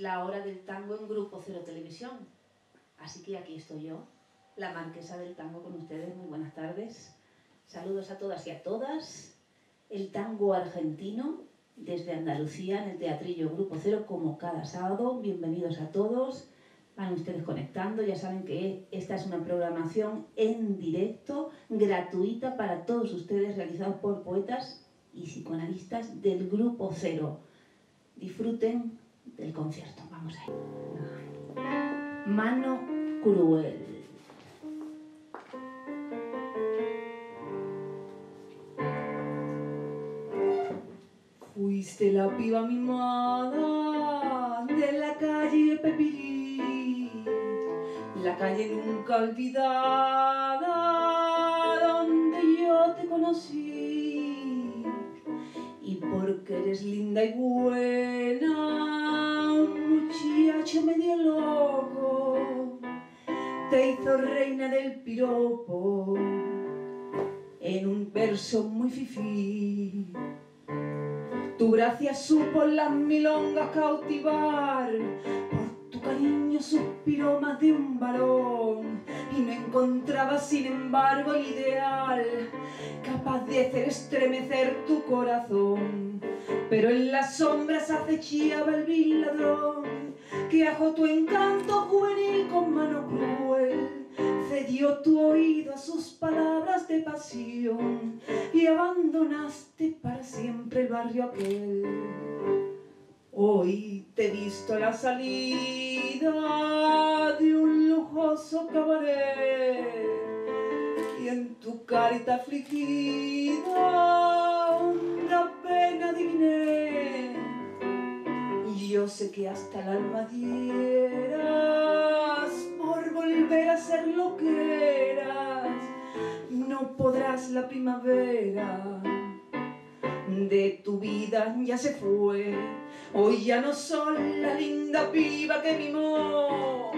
La hora del tango en Grupo Cero Televisión. Así que aquí estoy yo, la marquesa del tango con ustedes. Muy buenas tardes. Saludos a todas y a todas. El tango argentino desde Andalucía en el Teatrillo Grupo Cero como cada sábado. Bienvenidos a todos. Van ustedes conectando. Ya saben que esta es una programación en directo, gratuita para todos ustedes, realizada por poetas y psicoanalistas del Grupo Cero. Disfruten del concierto. Vamos a. Mano cruel. Fuiste la piba mimada de la calle Pepirí, la calle nunca olvidada donde yo te conocí. Y porque eres linda y buena, medio loco te hizo reina del piropo en un verso muy fifí. Tu gracia supo las milongas cautivar, por tu cariño suspiró más de un varón y no encontraba sin embargo el ideal capaz de hacer estremecer tu corazón. Pero en las sombras acechaba el vil ladrón que ajó tu encanto juvenil con mano cruel cedió tu oído a sus palabras de pasión y abandonaste para siempre el barrio aquel. Hoy te he visto la salida de un lujoso cabaret y en tu carita afligida Yo sé que hasta el alma dieras por volver a ser lo que eras. No podrás la primavera de tu vida ya se fue. Hoy ya no soy la linda piba que mimó,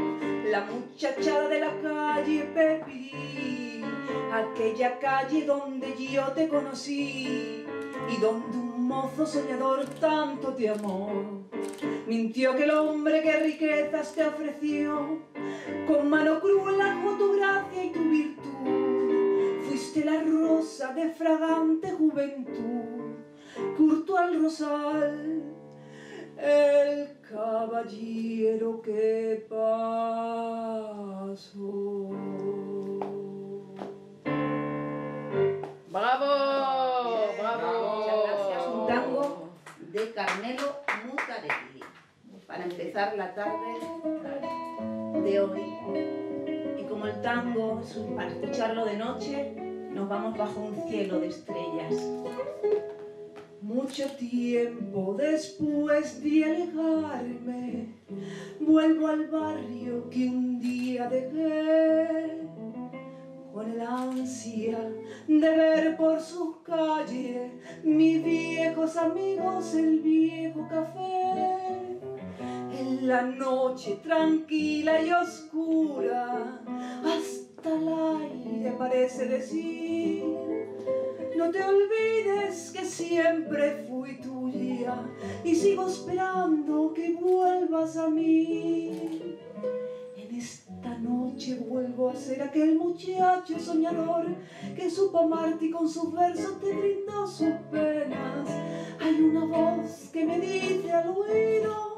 la muchachada de la calle Pepirí, aquella calle donde yo te conocí y donde un mozo soñador tanto te amó. Mintió que el hombre que riquezas te ofreció, con mano cruel tu gracia y tu virtud. Fuiste la rosa de fragante juventud, curto al rosal, el caballero que pasó. ¡Bravo! ¡Bravo! Muchas gracias. Un tango de Carmelo para empezar la tarde de hoy. Y como el tango para escucharlo de noche, nos vamos bajo un cielo de estrellas. Mucho tiempo después de alejarme, vuelvo al barrio que un día dejé, con el ansia de ver por sus calles mis viejos amigos, el viejo café. La noche tranquila y oscura, hasta el aire parece decir. No te olvides que siempre fui tuya y sigo esperando que vuelvas a mí. En noche vuelvo a ser aquel muchacho soñador que supo amarte y con sus versos te brindó sus penas. Hay una voz que me dice al oído,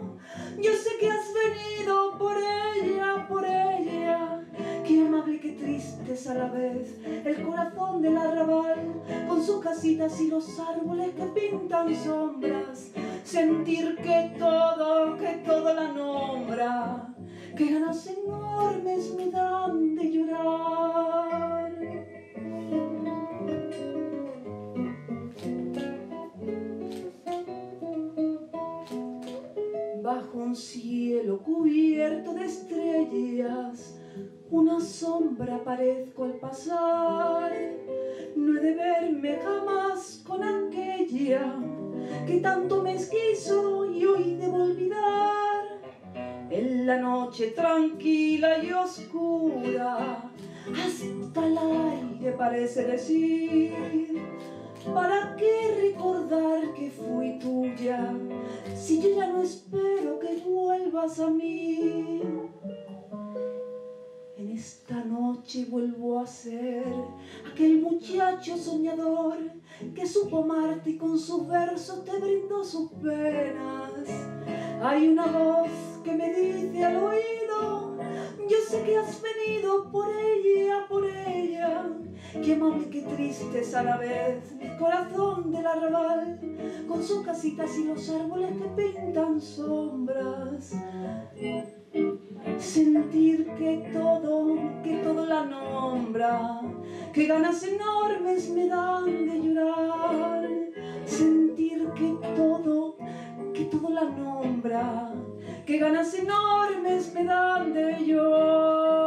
yo sé que has venido por ella, por ella. Qué amable, qué triste es a la vez el corazón del arrabal, con sus casitas y los árboles que pintan sombras. Sentir que todo, que todo la nombra, que ganas enormes me dan de llorar. Bajo un cielo cubierto de estrellas, una sombra parezco al pasar. No he de verme jamás con aquella que tanto me esquizo y hoy debo olvidar. En la noche tranquila y oscura, hasta el aire parece decir ¿Para qué recordar que fui tuya si yo ya no espero que vuelvas a mí? En esta noche vuelvo a ser aquel muchacho soñador que supo amarte y con sus versos te brindó sus penas. Hay una voz que me dice al oído, yo sé que has venido por ella, por ella Qué amable, qué triste es a la vez mi corazón del arrabal, con sus casitas y los árboles que pintan sombras. Sentir que todo, que todo la nombra, que ganas enormes me dan de llorar. Sentir que todo, que todo la nombra, que ganas enormes me dan de llorar.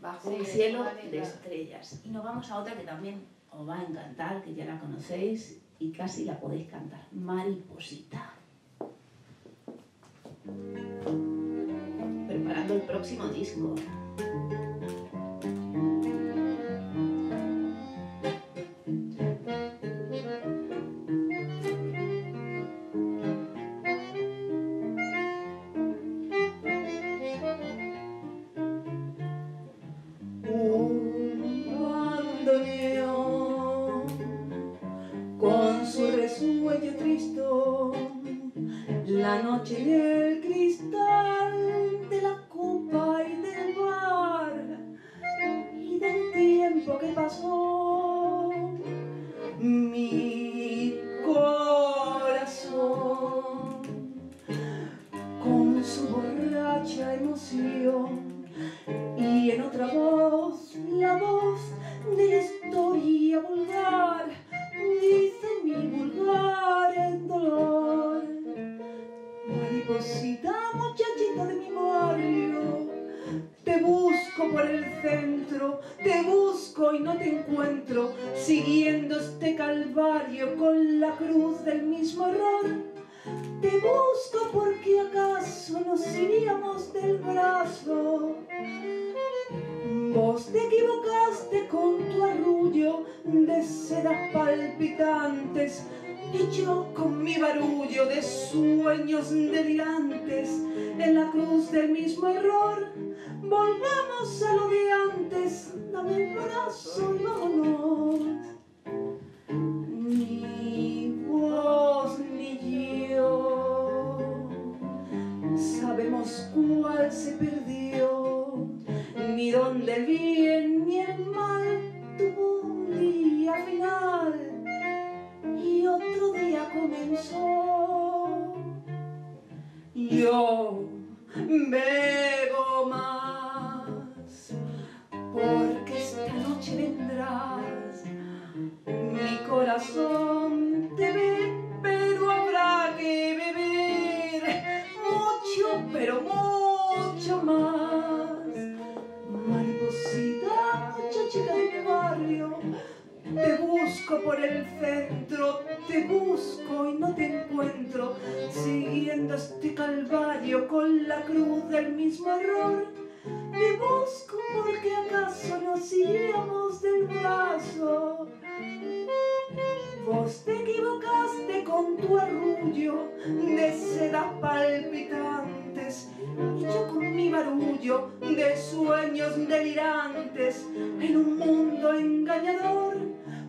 Bajo un cielo de estrellas. Y nos vamos a otra que también os va a encantar, que ya la conocéis y casi la podéis cantar. Mariposita. Preparando el próximo disco. con mi barullo de sueños delirantes en la cruz del mismo error. Volvamos a lo de antes dame el brazo y vámonos. Ni vos ni yo. Sabemos cuál se perdió ni dónde el bien ni el mal. Tuvo un día final comenzó. Yo bebo más, porque esta noche vendrás. Mi corazón te ve, pero habrá que beber mucho, pero mucho más. Mariposita, muchachica de mi barrio, te por el centro, te busco y no te encuentro, siguiendo este calvario con la cruz del mismo error. Te busco porque acaso nos iríamos del brazo. Vos te equivocaste con tu arrullo de sedas palpitantes y yo con mi barullo de sueños delirantes en un mundo engañador.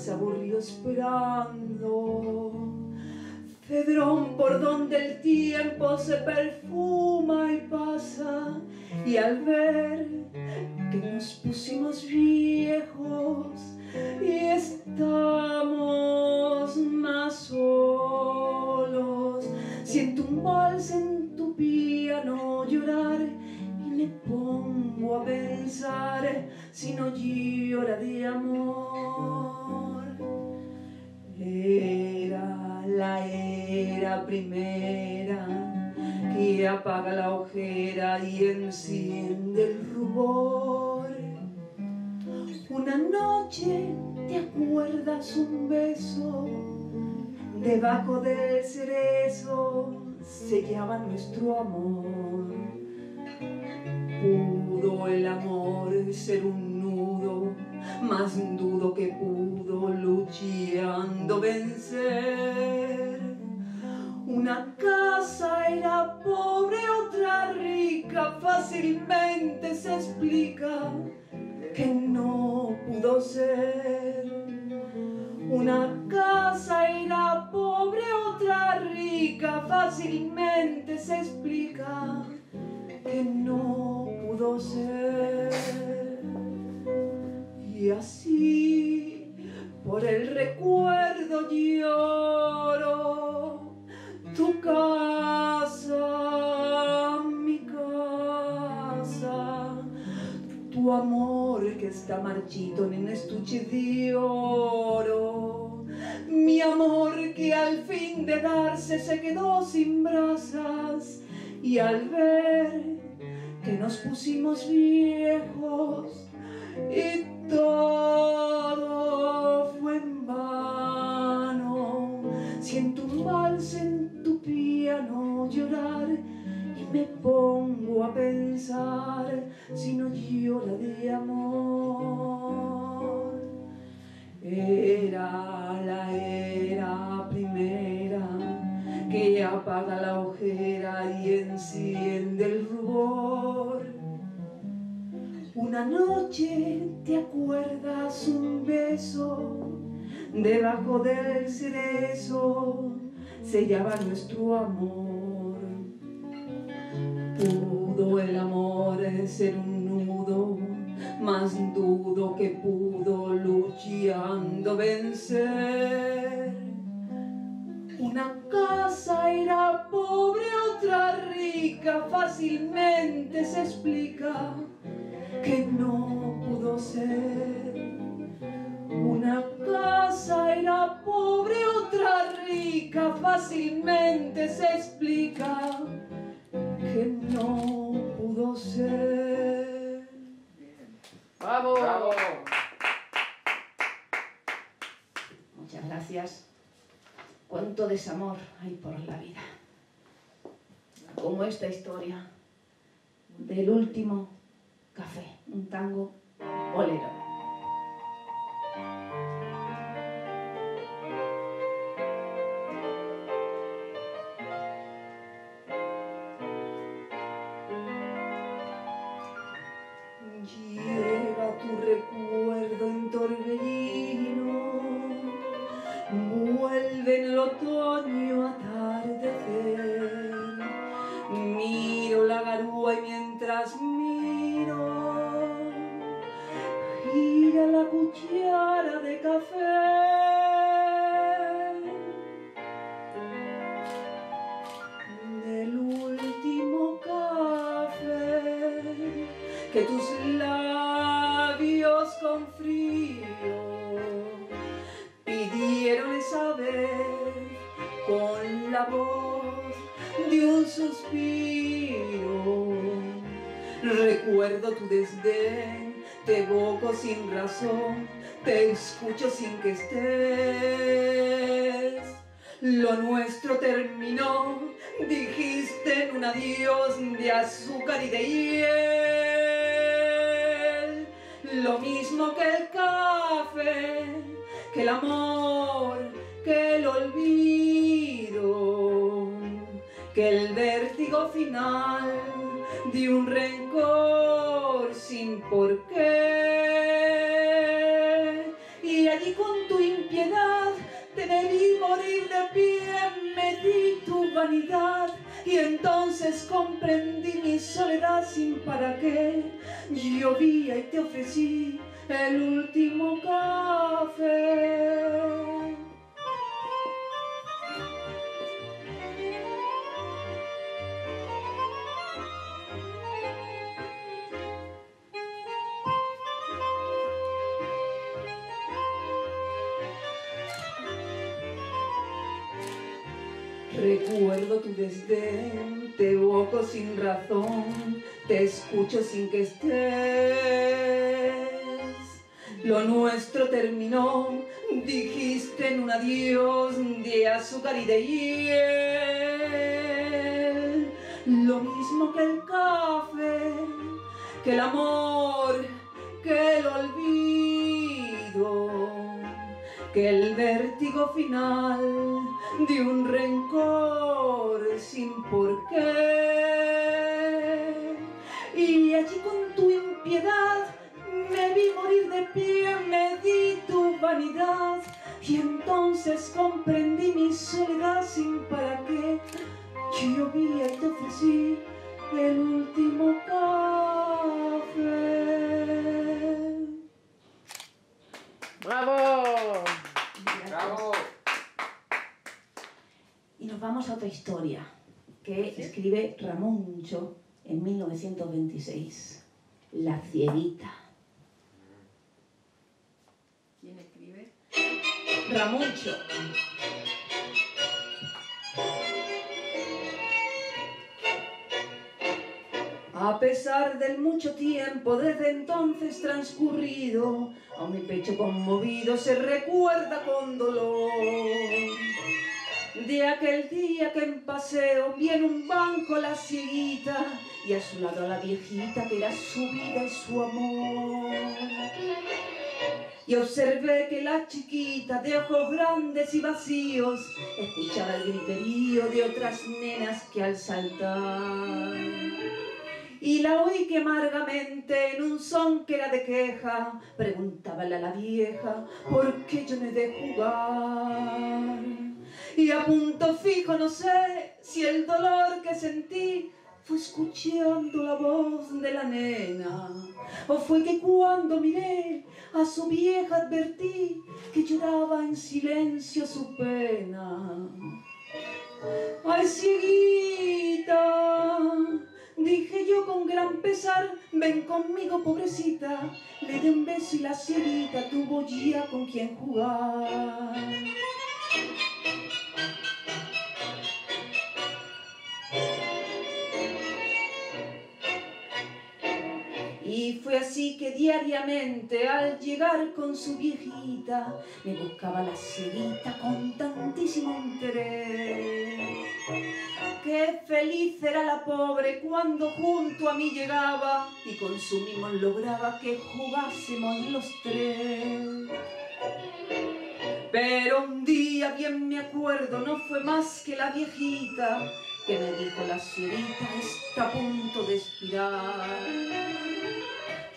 se aburrió esperando. Cedrón por donde el tiempo se perfuma y pasa y al ver apaga la ojera y enciende el rubor. Una noche te acuerdas un beso debajo del cerezo sellaba nuestro amor. Pudo el amor ser un nudo, más dudo que pudo luchando vencer. Una casa era pobre, otra rica, fácilmente se explica que no pudo ser. Una casa era pobre, otra rica, fácilmente se explica que no pudo ser. Y así, por el recuerdo lloro, tu casa, mi casa, tu amor que está marchito en un estuche de oro. Mi amor que al fin de darse se quedó sin brasas y al ver que nos pusimos viejos y todo llorar y me pongo a pensar si no llora de amor. Era la era primera que apaga la ojera y enciende el rubor. Una noche te acuerdas un beso debajo del cerezo sellaba nuestro amor. Pudo el amor ser un nudo, más dudo que pudo luchando vencer. Una casa era pobre, otra rica, fácilmente se explica que no pudo ser. Una casa era pobre, otra rica, fácilmente se explica que no pudo ser. ¡Bravo! ¡Bravo! Muchas gracias. Cuánto desamor hay por la vida. Como esta historia del último café, un tango bolero. La voz de un suspiro. Recuerdo tu desdén, te evoco sin razón, te escucho sin que estés. Lo nuestro terminó, dijiste en un adiós de azúcar y de hiel. Lo mismo que el café, que el amor, que el olvido, el vértigo final de un rencor sin por qué. Y allí con tu impiedad te debí morir de pie, me tu vanidad y entonces comprendí mi soledad sin para qué. Llovía y te ofrecí el último café. Desdén, te evoco sin razón, te escucho sin que estés. Lo nuestro terminó, dijiste en un adiós de azúcar y de hiel. Lo mismo que el café, que el amor, que el olvido que el vértigo final de un rencor sin por qué. Y allí con tu impiedad me vi morir de pie, me di tu vanidad y entonces comprendí mi soledad sin para qué. Yo vi y te ofrecí el último café. ¡Bravo! ¡Bravo! Y nos vamos a otra historia que escribe Ramoncho en 1926. La cieguita. ¿Quién escribe? Ramoncho. A pesar del mucho tiempo desde entonces transcurrido, a mi pecho conmovido se recuerda con dolor. De aquel día que en paseo vi en un banco la cieguita y a su lado a la viejita que era su vida y su amor y observé que la chiquita de ojos grandes y vacíos escuchaba el griterío de otras nenas que al saltar. Y la oí que amargamente en un son que era de queja preguntábale a la vieja por qué yo no he de jugar. Y a punto fijo no sé si el dolor que sentí fue escuchando la voz de la nena, o fue que cuando miré a su vieja advertí que lloraba en silencio su pena. ¡Ay, cieguita! Ven conmigo, pobrecita. Le di un beso y la cieguita tuvo ya con quien jugar. Y fue así que diariamente al llegar con su viejita me buscaba la cieguita con tantísimo interés. Qué feliz era la pobre cuando junto a mí llegaba y con su mimo lograba que jugásemos los tres. Pero un día bien me acuerdo, no fue más que la viejita que me dijo la cieguita está a punto de expirar.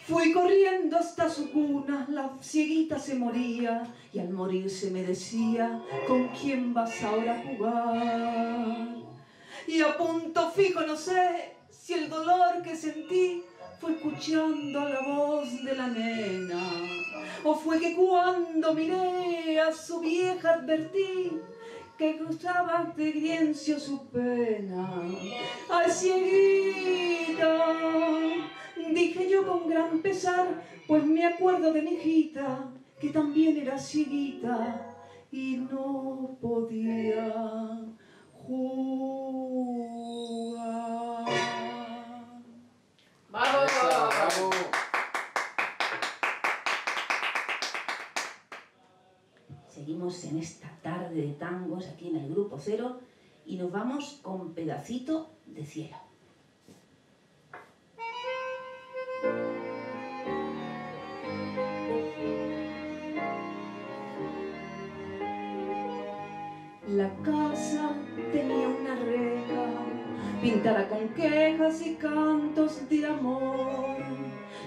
Fui corriendo hasta su cuna, la cieguita se moría y al morirse me decía, ¿con quién vas ahora a jugar? Y a punto fijo no sé si el dolor que sentí fue escuchando la voz de la nena, o fue que cuando miré a su vieja advertí que cruzaba de griencio su pena. ¡Ay, cieguita! Dije yo con gran pesar, pues me acuerdo de mi hijita, que también era cieguita y no podía jugar. ¡Vamos! ¡Bravo! Seguimos en esta tarde de tangos aquí en el Grupo Cero y nos vamos con Pedacito de Cielo. La casa tenía una reja pintada con quejas y cantos de amor.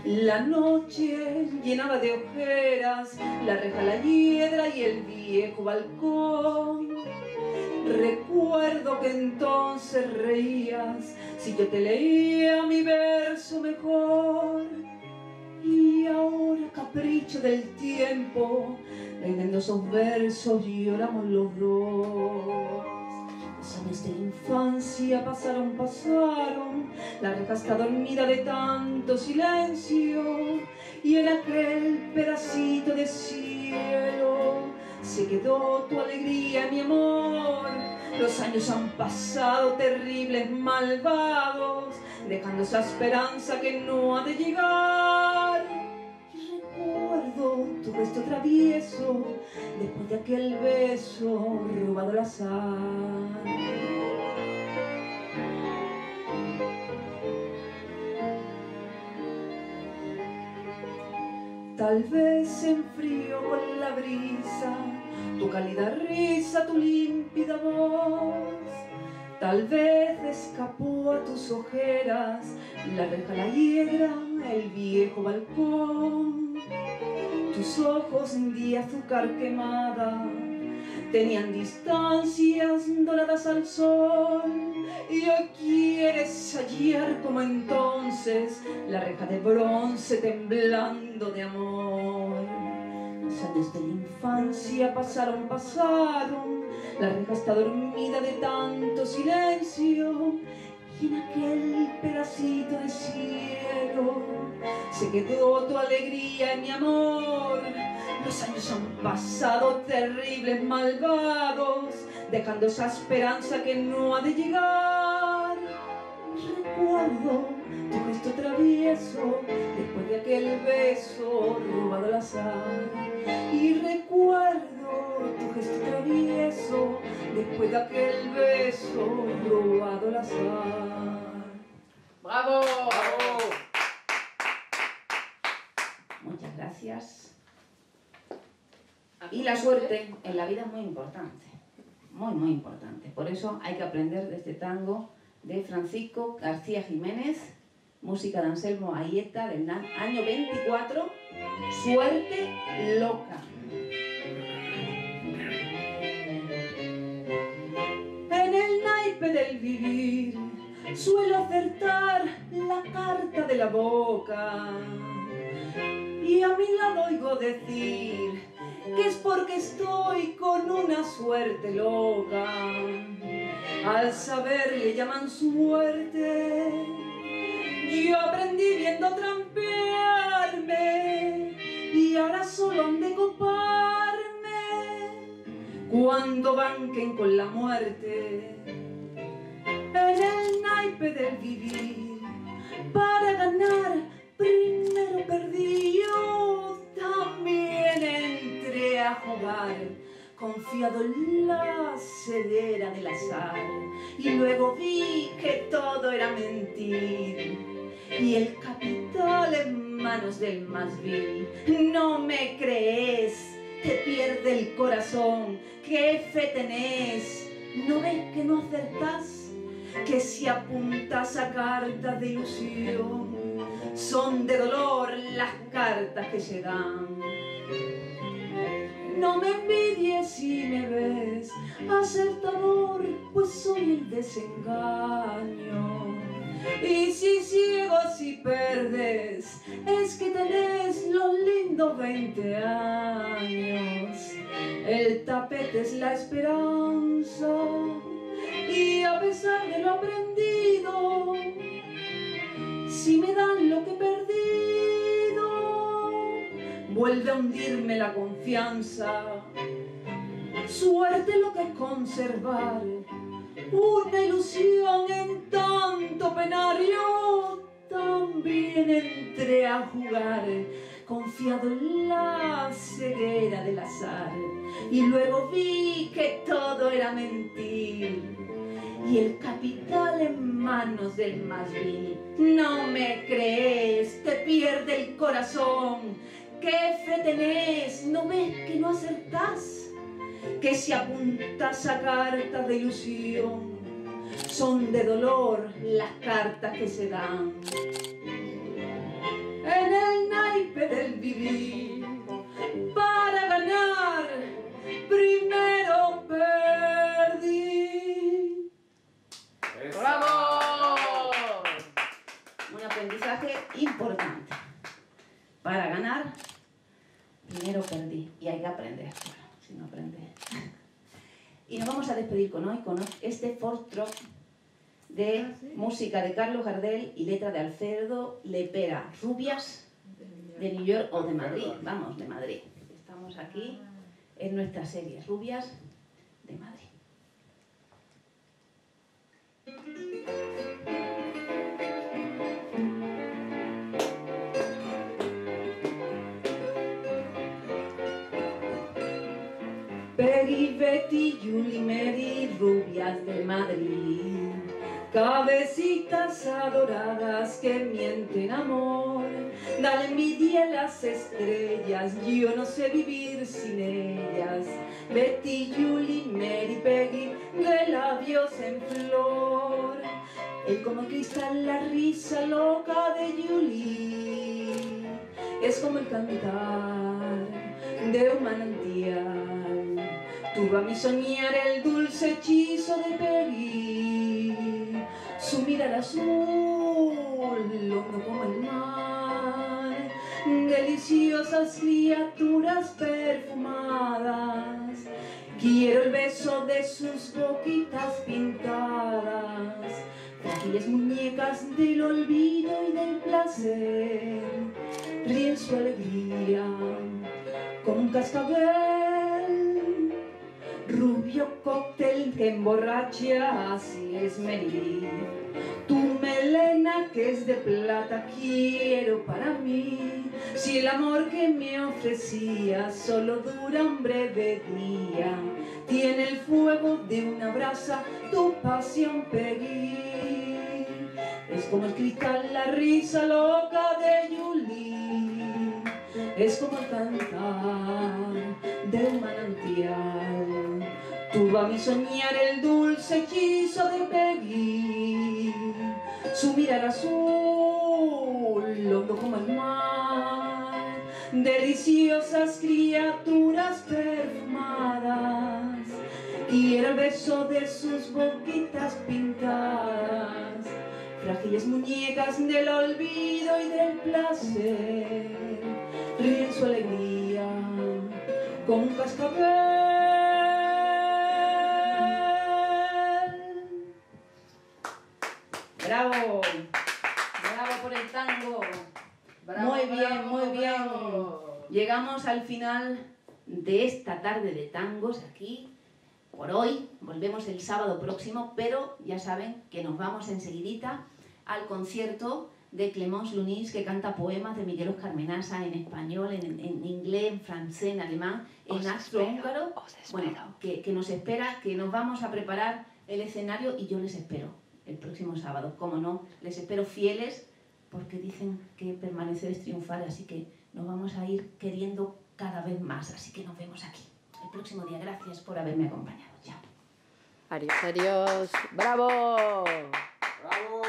La noche llenaba de ojeras la reja, la hiedra y el viejo balcón. Recuerdo que entonces reías si yo te leía mi verso mejor. Y ahora, capricho del tiempo, leyendo esos versos lloramos los dos. Años de infancia pasaron, pasaron, la reja está dormida de tanto silencio y en aquel pedacito de cielo se quedó tu alegría, mi amor. Los años han pasado terribles, malvados, dejando esa esperanza que no ha de llegar. Travieso después de aquel beso robado al azar. Tal vez se enfrió con la brisa tu cálida risa, tu límpida voz. Tal vez escapó a tus ojeras la reja, la hiedra, el viejo balcón. Tus ojos de azúcar quemada tenían distancias doradas al sol y hoy quieres hallar como entonces la reja de bronce temblando de amor. Los años de la infancia pasaron, pasaron, la reja está dormida de tanto silencio y en aquel pedacito de cielo se quedó tu alegría y mi amor. Los años han pasado terribles, malvados, dejando esa esperanza que no ha de llegar. Recuerdo tu gesto travieso después de aquel beso robado al azar. Y recuerdo tu gesto travieso después de aquel beso robado al azar. ¡Bravo! Muchas gracias. Y la suerte en la vida es muy importante, muy, muy importante. Por eso hay que aprender de este tango de Francisco García Jiménez, música de Anselmo Ayeta del año 24, Suerte Loca. Del vivir suelo acertar la carta de la boca. Y a mi lado oigo decir que es porque estoy con una suerte loca. Al saber le llaman suerte. Yo aprendí viendo trampearme y ahora solo han de coparme cuando banquen con la muerte en el naipe del vivir. Para ganar primero perdí. Yo también entré a jugar confiado en la ceguera del azar. Y luego vi que todo era mentir. Y el capital en manos del más vil. No me crees te pierde el corazón. Qué fe tenés no ves que no acertás que si apuntas a cartas de ilusión son de dolor las cartas que se dan no me envidies si me ves acertador, pues soy el desengaño. Y si ciego si perdes, es que tenés los lindos 20 años. El tapete es la esperanza, y a pesar de lo aprendido, si me dan lo que he perdido, vuelve a hundirme la confianza. Suerte lo que es conservar una ilusión en tanto penario. También entré a jugar confiado en la ceguera del azar y luego vi que todo era mentir y el capital en manos del más vil. No me crees, te pierde el corazón. ¿Qué fe tenés? ¿No ves que no acertás? Que si apuntas a cartas de ilusión, son de dolor las cartas que se dan. En naipe del vivir. Para ganar, primero perdí. ¡Bravo! Un aprendizaje importante. Para ganar, primero perdí. Y hay que aprender. Bueno, si no aprende. Y nos vamos a despedir con hoy, con este Ford Truck de Ah, sí. música de Carlos Gardel y letra de Alfredo Lepera. Rubias de New York o de Madrid. Vamos, de Madrid. Estamos aquí en nuestra serie Rubias de Madrid. Betty, Julie, Mary, rubias de Madrid. Cabecitas adoradas que mienten amor. Dale envidia a las estrellas, yo no sé vivir sin ellas. Betty, Julie, Mary, Peggy, de labios en flor. El como cristal, la risa loca de Julie. Es como el cantar de un manantial. Tuvo a mi soñar el dulce hechizo de Peggy. Su mirar azul, hondo como el mar. Deliciosas criaturas perfumadas. Quiero el beso de sus boquitas pintadas. Frágiles muñecas del olvido y del placer. Ríen su alegría como un cascabel. Rubio cóctel que emborracha, así es Mary. Tu melena que es de plata quiero para mí. Si el amor que me ofrecías solo dura un breve día, tiene el fuego de una brasa tu pasión Peggy. Es como el cristal, la risa loca de Julie. Es como el cantar de un manantial. Tuvo a mi soñar el dulce hechizo de Peggy. Su mirar azul, hondo como el mar. Deliciosas criaturas perfumadas. Quiero el beso de sus boquitas pintadas. Frágiles muñecas del olvido y del placer. Ríen su alegría como un cascabel. ¡Bravo! ¡Bravo por el tango! Bravo, muy bien, bravo, muy bien. bravo. Llegamos al final de esta tarde de tangos aquí. Por hoy, volvemos el sábado próximo, pero ya saben que nos vamos enseguidita al concierto de Clémence Lunis, que canta poemas de Miguel Oscar Menasa en español, en, en inglés, en francés, en alemán, en Os os espero. Bueno, que, que nos espera, que nos vamos a preparar el escenario y yo les espero el próximo sábado. Como no, les espero fieles porque dicen que permanecer es triunfar, así que nos vamos a ir queriendo cada vez más. Así que nos vemos aquí el próximo día. Gracias por haberme acompañado. Chao. Adiós, adiós. ¡Bravo! ¡Bravo!